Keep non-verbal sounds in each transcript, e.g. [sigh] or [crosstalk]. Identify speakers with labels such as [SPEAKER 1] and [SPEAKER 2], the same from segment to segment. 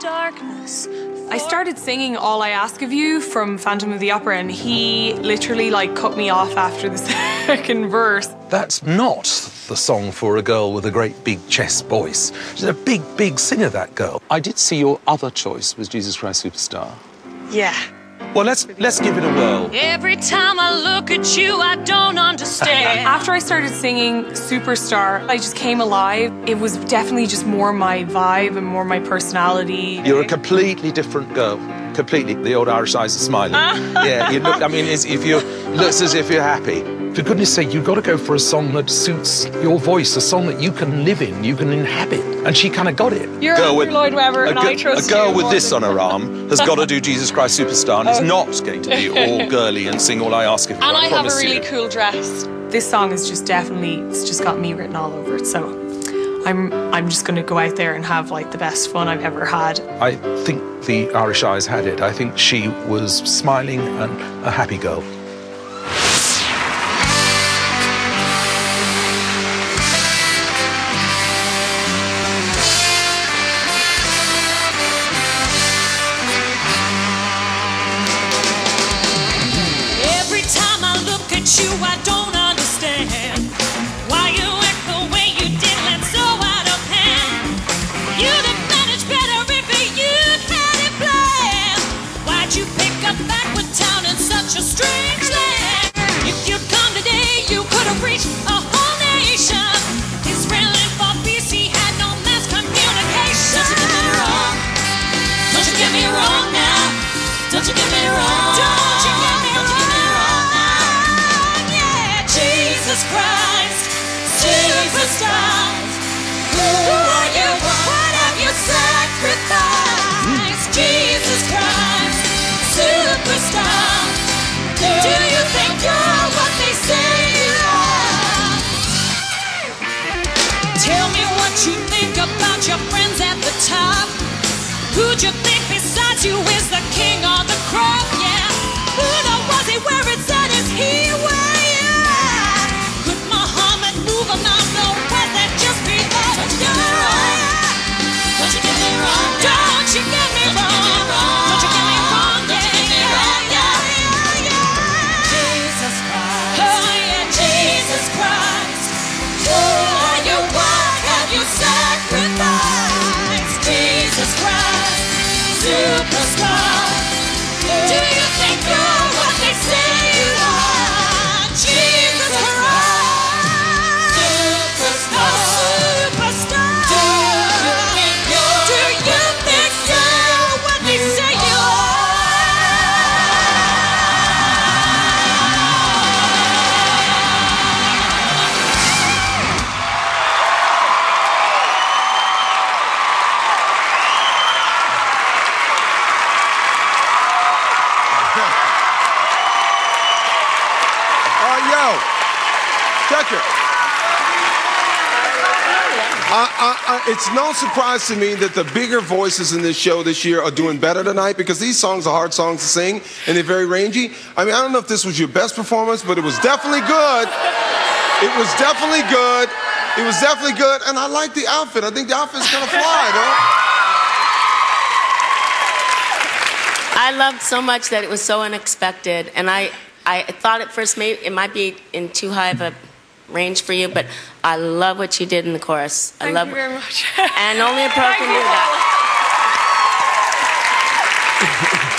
[SPEAKER 1] darkness.
[SPEAKER 2] I started singing All I Ask of You from Phantom of the Opera, and he literally like cut me off after the [laughs] second verse.
[SPEAKER 3] That's not the song for a girl with a great big chest voice. She's a big, big singer, that girl.
[SPEAKER 4] I did see your other choice was Jesus Christ Superstar.
[SPEAKER 2] Yeah.
[SPEAKER 3] Well, let's let's give it a whirl.
[SPEAKER 1] Every time I look at you, I don't understand. [laughs]
[SPEAKER 2] After I started singing Superstar, I just came alive. It was definitely just more my vibe and more my personality.
[SPEAKER 3] You're a completely different girl. Completely. The old Irish eyes are smiling. [laughs] yeah, you look. I mean, it's, if you looks as if you're happy. For goodness sake, you've got to go for a song that suits your voice, a song that you can live in, you can inhabit. And she kind of got it.
[SPEAKER 2] You're Andrew Lloyd Webber,
[SPEAKER 3] a,
[SPEAKER 2] and
[SPEAKER 3] gi-
[SPEAKER 2] I trust
[SPEAKER 3] a girl
[SPEAKER 2] you
[SPEAKER 3] with this on her arm has got to do Jesus Christ Superstar, and it's oh. not going to be all [laughs] girly and sing all I ask of you.
[SPEAKER 2] And I, have a really
[SPEAKER 3] you.
[SPEAKER 2] cool dress. This song is just definitely it's just got me written all over it. So I'm I'm just gonna go out there and have like the best fun I've ever had.
[SPEAKER 3] I think the Irish eyes had it. I think she was smiling and a happy girl.
[SPEAKER 1] You think besides you is the king of
[SPEAKER 5] All right, yo, check it. I, I, I, it's no surprise to me that the bigger voices in this show this year are doing better tonight because these songs are hard songs to sing and they're very rangy. I mean, I don't know if this was your best performance, but it was definitely good. It was definitely good. It was definitely good, and I like the outfit. I think the outfit's gonna [laughs] fly, though.
[SPEAKER 6] I loved so much that it was so unexpected, and I, I thought at first maybe it might be in too high of a range for you, but I love what you did in the chorus. I
[SPEAKER 2] Thank
[SPEAKER 6] love
[SPEAKER 2] you very much. [laughs]
[SPEAKER 6] and only a pro
[SPEAKER 2] Thank
[SPEAKER 6] can
[SPEAKER 2] you
[SPEAKER 6] do that. [laughs]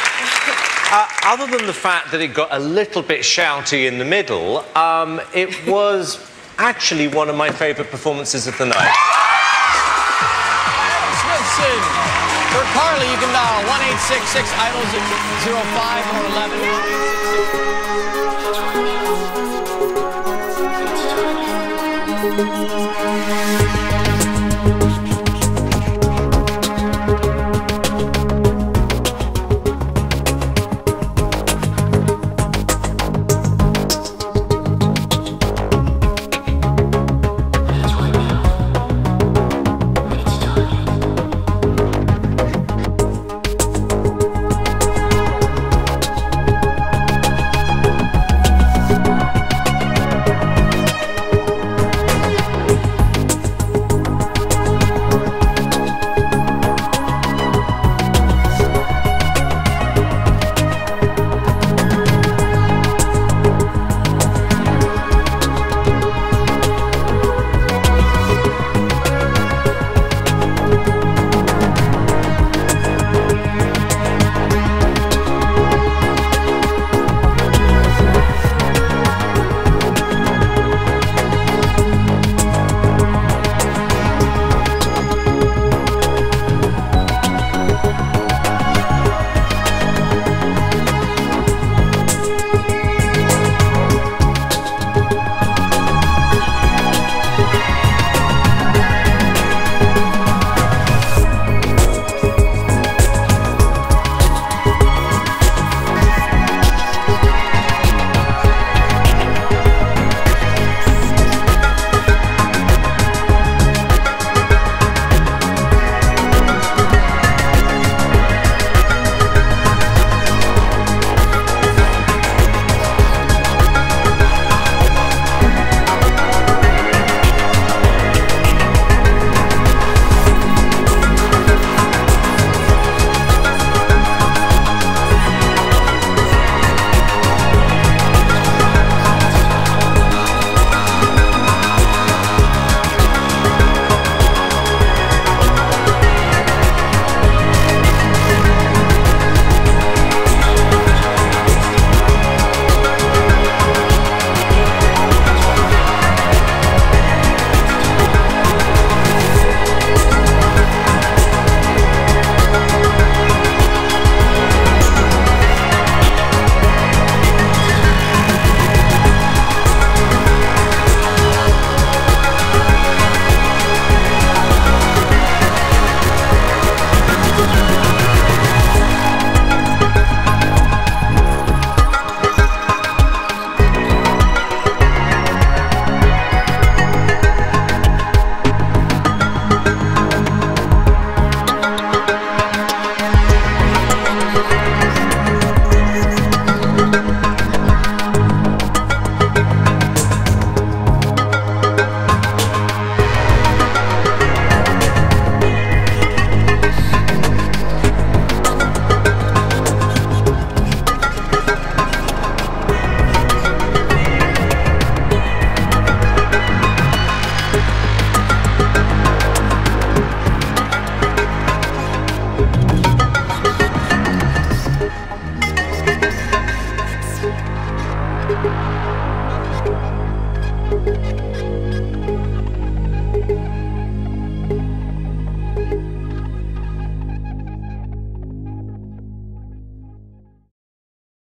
[SPEAKER 7] Uh, other than the fact that it got a little bit shouty in the middle, um, it [laughs] was actually one of my favourite performances of the night.
[SPEAKER 8] Smithson. For Carly, you can dial 1 idols at 05 or 11. Música